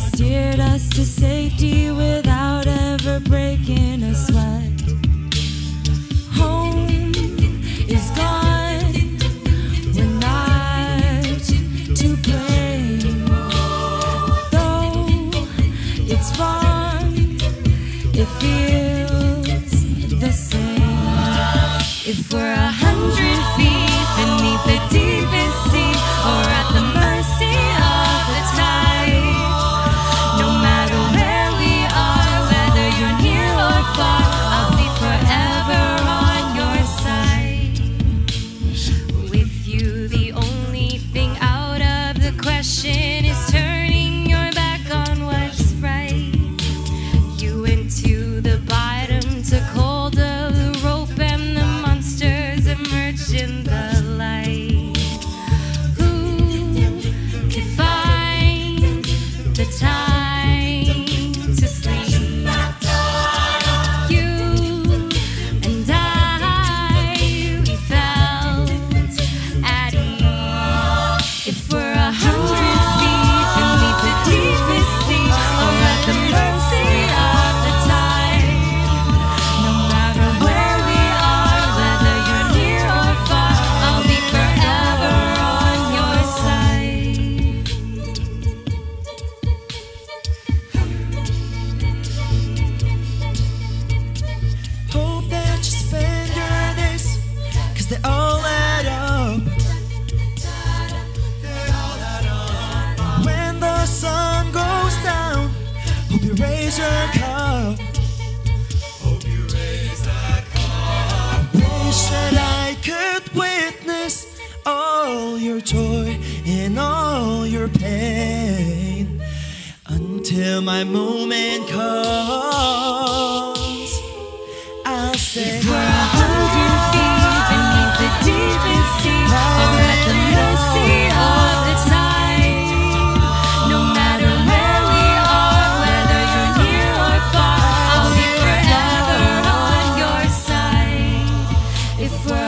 steered us to safety without ever breaking a sweat. Home is gone. We're not to blame. Though it's wrong, it feels the same. If we're a I wish that I could witness all your joy and all your pain until my moment comes. I'll say. If I